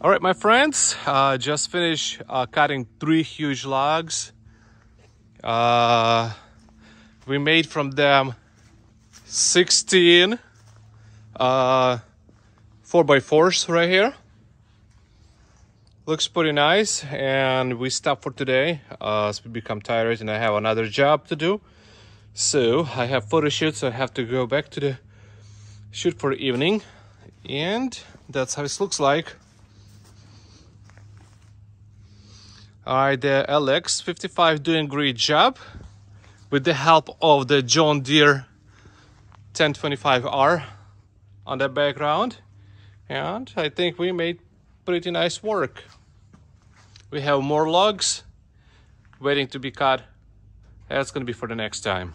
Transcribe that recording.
All right, my friends, uh, just finished uh, cutting three huge logs. Uh, we made from them 16 uh, 4x4s right here. Looks pretty nice, and we stop for today uh, as we become tired and I have another job to do. So I have photo shoots, so I have to go back to the shoot for the evening, and that's how it looks like. Alright, the LX55 doing great job with the help of the John Deere 1025R on the background. And I think we made pretty nice work. We have more logs waiting to be cut. That's gonna be for the next time.